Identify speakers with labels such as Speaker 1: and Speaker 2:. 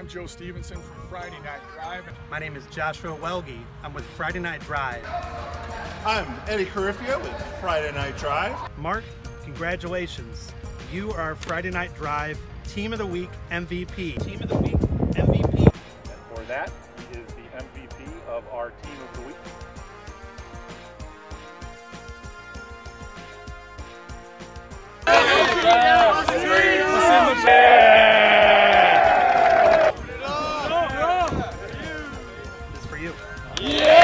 Speaker 1: I'm Joe Stevenson from Friday Night Drive.
Speaker 2: My name is Joshua Welge. I'm with Friday Night Drive.
Speaker 3: I'm Eddie Carifia with Friday Night Drive.
Speaker 2: Mark, congratulations. You are Friday Night Drive Team of the Week MVP. Team of the Week MVP.
Speaker 4: And for that, he is the MVP of our Team of the Week.
Speaker 1: What's in the bag? you. Yeah!